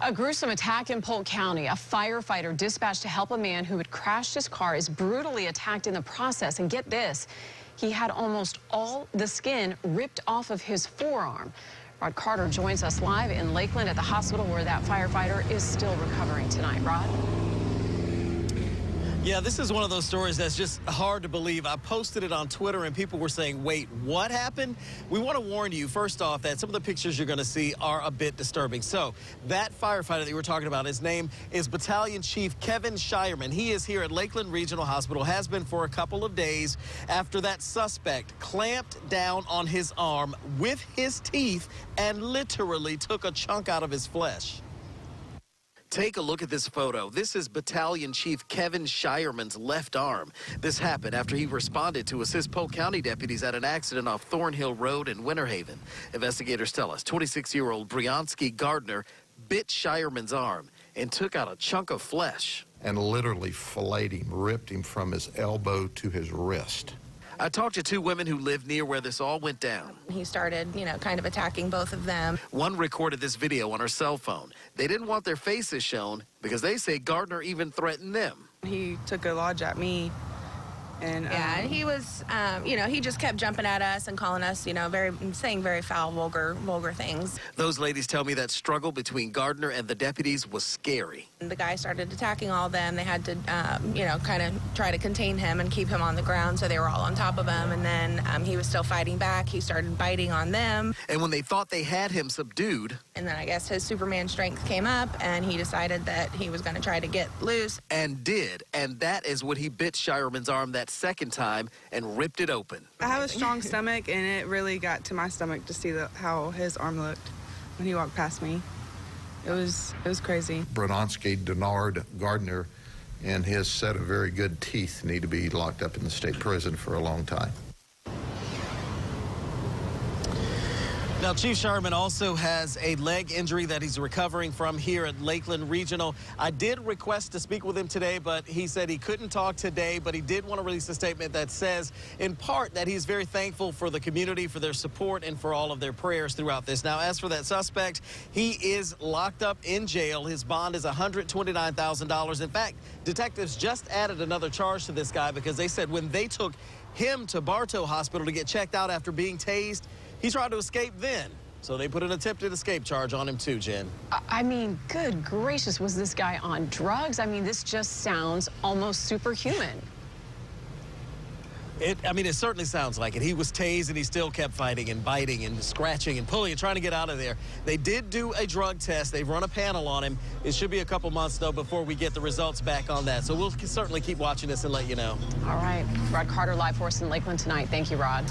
A gruesome attack in Polk County. A firefighter dispatched to help a man who had crashed his car is brutally attacked in the process. And get this, he had almost all the skin ripped off of his forearm. Rod Carter joins us live in Lakeland at the hospital where that firefighter is still recovering tonight. Rod? Yeah, this is one of those stories that's just hard to believe. I posted it on Twitter and people were saying, wait, what happened? We want to warn you, first off, that some of the pictures you're going to see are a bit disturbing. So, that firefighter that you were talking about, his name is Battalion Chief Kevin Shireman. He is here at Lakeland Regional Hospital, has been for a couple of days after that suspect clamped down on his arm with his teeth and literally took a chunk out of his flesh. Take a look at this photo. This is Battalion Chief Kevin Shireman's left arm. This happened after he responded to assist Polk County deputies at an accident off Thornhill Road in Winter Haven. Investigators tell us 26-year-old Briansky Gardner bit Shireman's arm and took out a chunk of flesh. And literally filleted him, ripped him from his elbow to his wrist. I talked to two women who live near where this all went down. He started, you know, kind of attacking both of them. One recorded this video on her cell phone. They didn't want their faces shown because they say Gardner even threatened them. He took a lodge at me and yeah, um, and he was, um, you know, he just kept jumping at us and calling us, you know, very saying very foul, vulgar, vulgar things. Those ladies tell me that struggle between Gardner and the deputies was scary. The guy started attacking all of them. They had to, um, you know, kind of try to contain him and keep him on the ground, so they were all on top of him. And then um, he was still fighting back. He started biting on them. And when they thought they had him subdued, and then I guess his Superman strength came up, and he decided that he was going to try to get loose. And did, and that is when he bit Shireman's arm that second time and ripped it open. I have a strong stomach, and it really got to my stomach to see the, how his arm looked when he walked past me. It was it was crazy. Brononsky, Denard, Gardner, and his set of very good teeth need to be locked up in the state prison for a long time. Now, Chief Shireman also has a leg injury that he's recovering from here at Lakeland Regional. I did request to speak with him today, but he said he couldn't talk today, but he did want to release a statement that says, in part, that he's very thankful for the community, for their support, and for all of their prayers throughout this. Now, as for that suspect, he is locked up in jail. His bond is $129,000. In fact, detectives just added another charge to this guy because they said when they took him to Bartow Hospital to get checked out after being tased, he tried to escape then. So they put an attempted escape charge on him too, Jen. I mean, good gracious, was this guy on drugs? I mean, this just sounds almost superhuman. It, I mean, it certainly sounds like it. He was tased and he still kept fighting and biting and scratching and pulling and trying to get out of there. They did do a drug test. They've run a panel on him. It should be a couple months, though, before we get the results back on that. So we'll certainly keep watching this and let you know. All right. Rod Carter live for us in Lakeland tonight. Thank you, Rod.